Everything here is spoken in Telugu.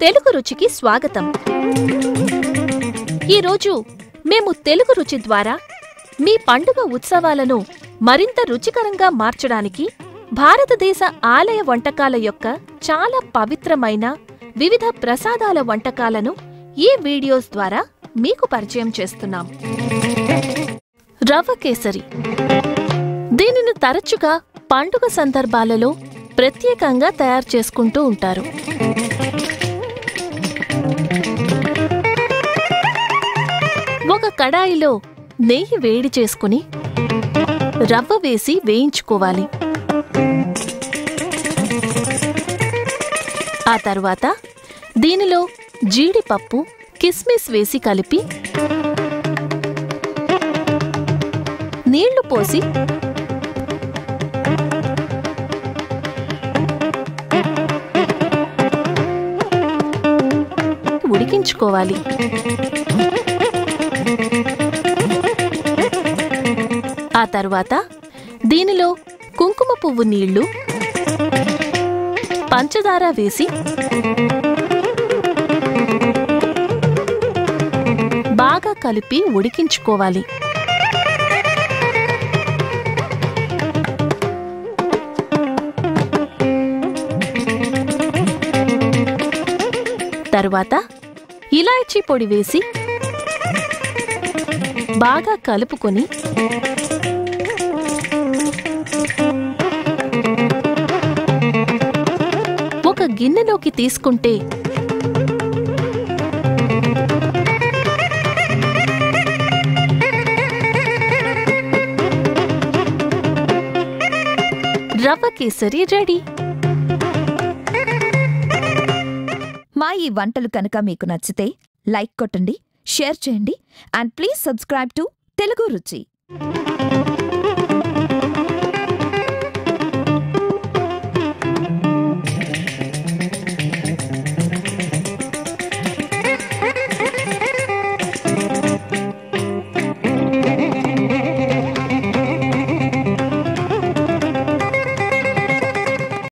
తెలుగు రుచికి స్వాగతం. ఈరోజు మేము తెలుగు రుచి ద్వారా మీ పండుగ ఉత్సవాలను మరింత రుచికరంగా మార్చడానికి భారతదేశ ఆలయ వంటకాల యొక్క చాలా పవిత్రమైన వివిధ ప్రసాదాల వంటకాలను ఈ వీడియోస్ ద్వారా మీకు పరిచయం చేస్తున్నాం. రవ్వ కేసరి. దీనిని తరచుగా పండుగ సందర్భాలలో ప్రత్యేకంగా తయారు చేసుకుంటూ ఉంటారు. ఒక కడాయిలో నెయ్యి వేడి చేసుకుని రవ్వ వేసి వేయించుకోవాలి. ఆ తర్వాత దీనిలో జీడిపప్పు కిస్మిస్ వేసి కలిపి నీళ్ళు పోసి ఉడికించుకోవాలి. ఆ తర్వాత దీనిలో కుంకుమ పువ్వు నీళ్ళు పంచదార వేసి బాగా కలిపి ఉడికించుకోవాలి. తరువాత ఇలాచీ పొడి వేసి బాగా కలుపుకొని ఒక గిన్నెలోకి తీసుకుంటే రవ్వ కేసరి రెడీ. ఈ వంటలు కనుక మీకు నచ్చితే లైక్ కొట్టండి షేర్ చేయండి and please subscribe to Telugu Ruchi.